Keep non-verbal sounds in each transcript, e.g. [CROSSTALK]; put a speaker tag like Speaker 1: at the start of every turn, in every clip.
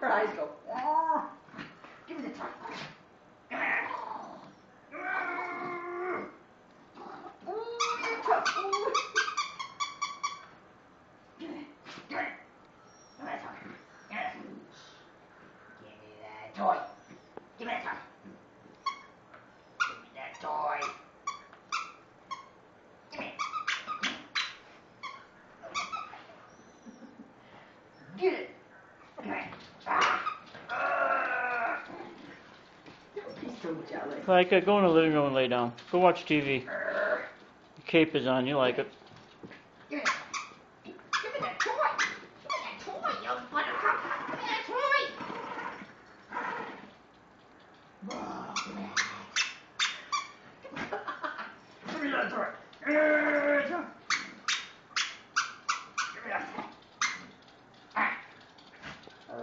Speaker 1: her eyes go. "Ah." Give me the. Ooh. Give me that toy. Give me that toy. Give me. Get it. Give it. Ah. Ah. Don't be so
Speaker 2: uh, go in the living room and lay down. Go watch TV. The cape is on. You like it.
Speaker 1: Give me that. Toy. Give me that toy, buttercup. Give me that toy. Oh. Give me that toy. Uh, toy. Give me that. Ah. Uh,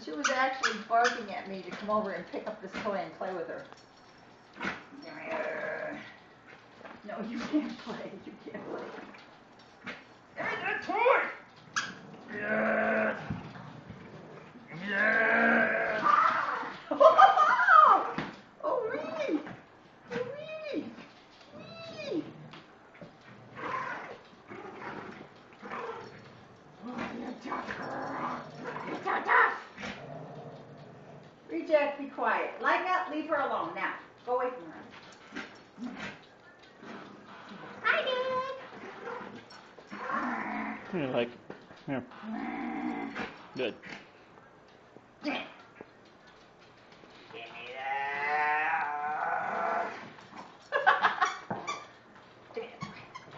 Speaker 1: But She was actually barking at me to come over and pick up this toy and play with her. Give me her. No, you can't play. You can't play. Give me that toy! Yeah. Yeah. [LAUGHS] oh? Oh, really? Really? Oh, you're tough, girl. You're so tough. Reject, be quiet. Like up, leave her alone. Now, go away from her. Hi, Dad.
Speaker 2: You like it. Here. Good.
Speaker 1: Give me. That. Give me that.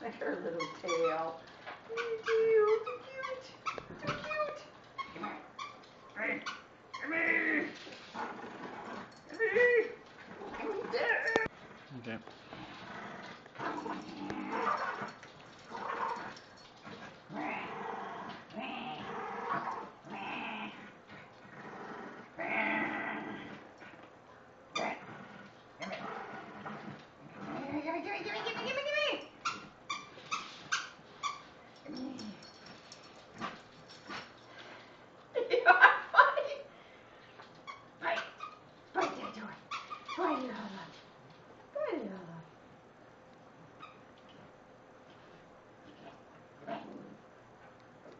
Speaker 1: Look at her little tail.
Speaker 2: Okay.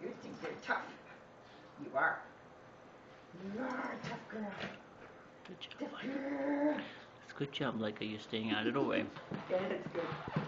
Speaker 1: You think you're tough. You are. You are a tough girl.
Speaker 2: Good job.
Speaker 1: Tough girl.
Speaker 2: Good job, Leica. You're staying out of the way. [LAUGHS]
Speaker 1: Yeah, that's good.